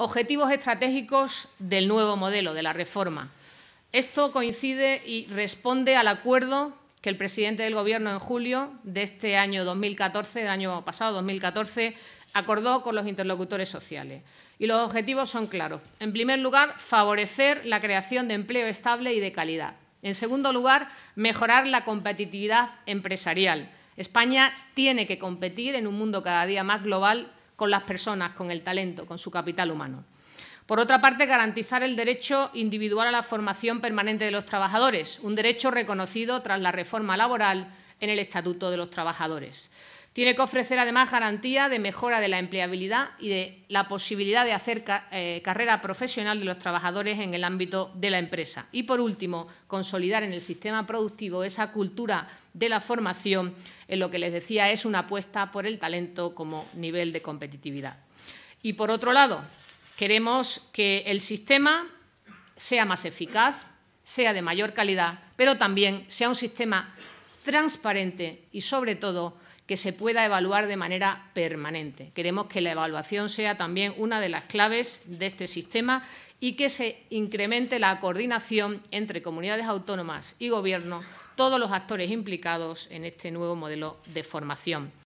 Objetivos estratégicos del nuevo modelo, de la reforma. Esto coincide y responde al acuerdo que el presidente del Gobierno en julio de este año 2014, del año pasado 2014, acordó con los interlocutores sociales. Y los objetivos son claros. En primer lugar, favorecer la creación de empleo estable y de calidad. En segundo lugar, mejorar la competitividad empresarial. España tiene que competir en un mundo cada día más global con las personas, con el talento, con su capital humano. Por otra parte, garantizar el derecho individual a la formación permanente de los trabajadores, un derecho reconocido tras la reforma laboral en el Estatuto de los Trabajadores. Tiene que ofrecer además garantía de mejora de la empleabilidad y de la posibilidad de hacer eh, carrera profesional de los trabajadores en el ámbito de la empresa. Y, por último, consolidar en el sistema productivo esa cultura de la formación, en lo que les decía es una apuesta por el talento como nivel de competitividad. Y, por otro lado, queremos que el sistema sea más eficaz, sea de mayor calidad, pero también sea un sistema transparente y, sobre todo, que se pueda evaluar de manera permanente. Queremos que la evaluación sea también una de las claves de este sistema y que se incremente la coordinación entre comunidades autónomas y Gobierno, todos los actores implicados en este nuevo modelo de formación.